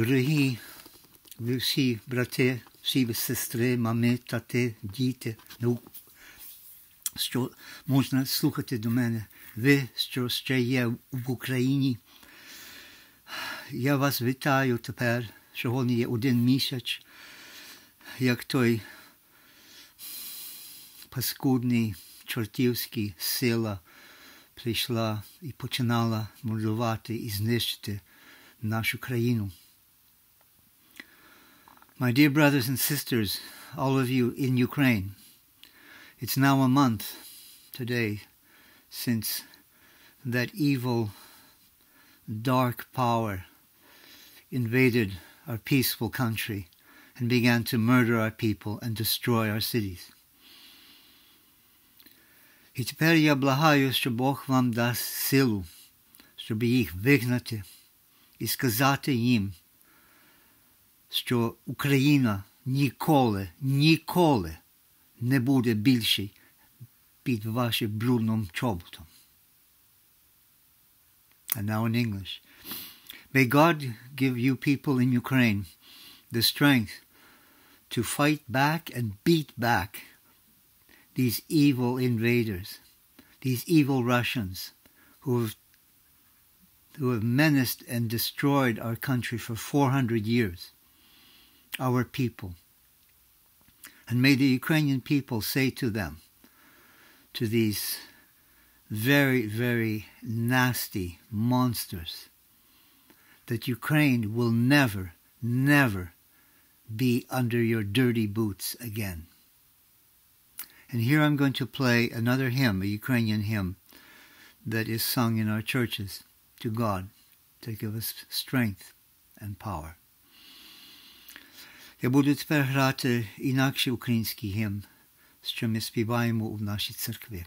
Дорогі ви всі брати, всі сестри, мами, тати, діти, ну, що можна слухати до мене, ви, що ще є в Україні. Я вас вітаю тепер, сьогодні є один місяць, як той паскудний чортівський сила прийшла і починала мордувати і знищити нашу країну. My dear brothers and sisters, all of you in Ukraine, it's now a month today since that evil, dark power invaded our peaceful country and began to murder our people and destroy our cities. І тепер я благаю, що Бог вам дасть силу, щоб їх вигнати і сказати їм, що Україна ніколи, ніколи не буде більше під вашим брудним чоботом. And now in English. May God give you people in Ukraine the strength to fight back and beat back these evil invaders, these evil Russians who have, who have menaced and destroyed our country for 400 years, our people. And may the Ukrainian people say to them, to these very, very nasty monsters, that Ukraine will never, never be under your dirty boots again. And here I'm going to play another hymn, a Ukrainian hymn, that is sung in our churches to God to give us strength and power. Я буду тепер грати інакший український гімн, що ми співаємо у нашій церкві.